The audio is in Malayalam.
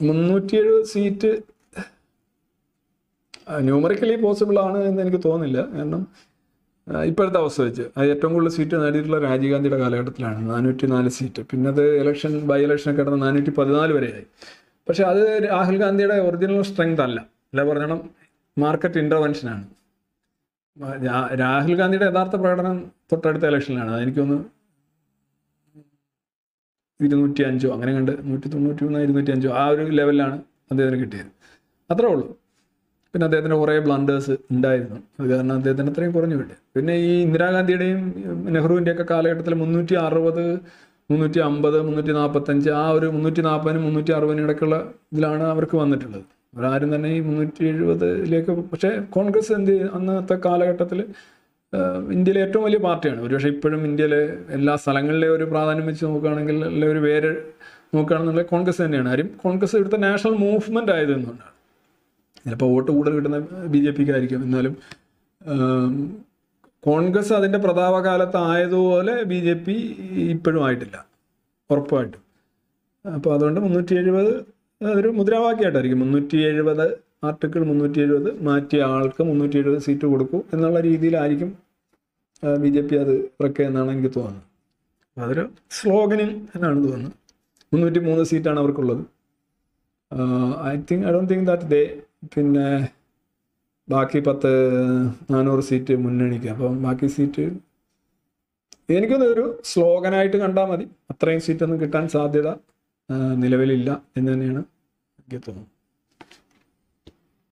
മുന്നൂറ്റി എഴുപത് സീറ്റ് ന്യൂമറിക്കലി പോസിബിൾ ആണ് എന്ന് എനിക്ക് തോന്നുന്നില്ല. കാരണം ഇപ്പോഴത്തെ അവസ്ഥ വെച്ച് അത് ഏറ്റവും കൂടുതൽ സീറ്റ് നേടിയിട്ടുള്ള രാജീവ് ഗാന്ധിയുടെ കാലഘട്ടത്തിലാണ് നാനൂറ്റി നാല് സീറ്റ്. പിന്നെ അത് ഇലക്ഷൻ ബൈ ഇലക്ഷനൊക്കെ കിടന്ന് നാനൂറ്റി പതിനാല് വരെയായി പക്ഷെ അത് രാഹുൽ ഗാന്ധിയുടെ ഒറിജിനൽ സ്ട്രെങ്ത് അല്ല. അല്ല പറഞ്ഞണം മാർക്കറ്റ് ഇന്റർവെൻഷനാണ് രാഹുൽ ഗാന്ധിയുടെ യഥാർത്ഥ പ്രകടനം തൊട്ടടുത്ത ഇലക്ഷനിലാണ് അതെനിക്കൊന്ന് ഇരുന്നൂറ്റി അഞ്ചോ അങ്ങനെ കണ്ട് നൂറ്റി തൊണ്ണൂറ്റി മൂന്ന് ഇരുന്നൂറ്റി അഞ്ചോ ആ ഒരു ലെവലിലാണ് അദ്ദേഹത്തിന് കിട്ടിയത്. അത്രേ ഉള്ളൂ. പിന്നെ അദ്ദേഹത്തിന്റെ കുറേ ബ്ലണ്ടേഴ്സ് ഉണ്ടായിരുന്നു. അത് കാരണം അദ്ദേഹത്തിന് അത്രയും കുറഞ്ഞു കിട്ടി. പിന്നെ ഈ ഇന്ദിരാഗാന്ധിയുടെയും നെഹ്റുവിന്റെയൊക്കെ കാലഘട്ടത്തിൽ മുന്നൂറ്റി അറുപത് മുന്നൂറ്റി അമ്പത് മുന്നൂറ്റി നാൽപ്പത്തഞ്ച് ആ ഒരു മുന്നൂറ്റി നാൽപ്പതിനും മുന്നൂറ്റി അറുപതിനും ഇടയ്ക്കുള്ള ഇതിലാണ് അവർക്ക് വന്നിട്ടുള്ളത്. അവരാരും തന്നെ ഈ മുന്നൂറ്റി എഴുപതിലേക്ക് പക്ഷേ കോൺഗ്രസ് എന്ത്? അന്നത്തെ കാലഘട്ടത്തിൽ ഇന്ത്യയിലെ ഏറ്റവും വലിയ പാർട്ടിയാണ്. ഒരുപക്ഷെ ഇപ്പോഴും ഇന്ത്യയിലെ എല്ലാ സ്ഥലങ്ങളിലെ ഒരു പ്രാധാന്യം വെച്ച് നോക്കുകയാണെങ്കിൽ അല്ലെ ഒരു പേര് നോക്കുകയാണെന്നുണ്ടെങ്കിൽ കോൺഗ്രസ് തന്നെയാണ്. ആരും കോൺഗ്രസ് ഇവിടുത്തെ നാഷണൽ മൂവ്മെന്റ് ആയതെന്നുകൊണ്ടാണ് ചിലപ്പോൾ വോട്ട് കൂടുതൽ കിട്ടുന്ന ബി ജെ പിക്ക് ആയിരിക്കും എന്നാലും കോൺഗ്രസ് അതിന്റെ പ്രതാപകാലത്ത് ആയതുപോലെ ബി ജെ പി ഇപ്പോഴും ആയിട്ടില്ല. ഉറപ്പായിട്ടും. അപ്പോൾ അതുകൊണ്ട് മുന്നൂറ്റി എഴുപത് അതൊരു മുദ്രാവാക്യമായിട്ടായിരിക്കും. മുന്നൂറ്റി എഴുപത് ആർട്ടിക്കിൾ മുന്നൂറ്റി എഴുപത് മാറ്റിയ ആൾക്ക് മുന്നൂറ്റി എഴുപത് സീറ്റ് കൊടുക്കൂ എന്നുള്ള രീതിയിലായിരിക്കും ബി ജെ പി അത് ഇറക്കുക എന്നാണ് എനിക്ക് തോന്നുന്നത്. അതൊരു സ്ലോഗനിങ് എന്നാണ് തോന്നുന്നത്. മുന്നൂറ്റി മൂന്ന് സീറ്റാണ് അവർക്കുള്ളത്. I think I don't think that they പിന്നെ ബാക്കി പത്ത് നാനൂറ് സീറ്റ് മുന്നണിക്ക്. അപ്പം ബാക്കി സീറ്റ് എനിക്കൊന്നും സ്ലോഗനായിട്ട് കണ്ടാൽ മതി. അത്രയും സീറ്റൊന്നും കിട്ടാൻ സാധ്യത നിലവിലില്ല എന്ന് തന്നെയാണ് എനിക്ക് തോന്നുന്നത്.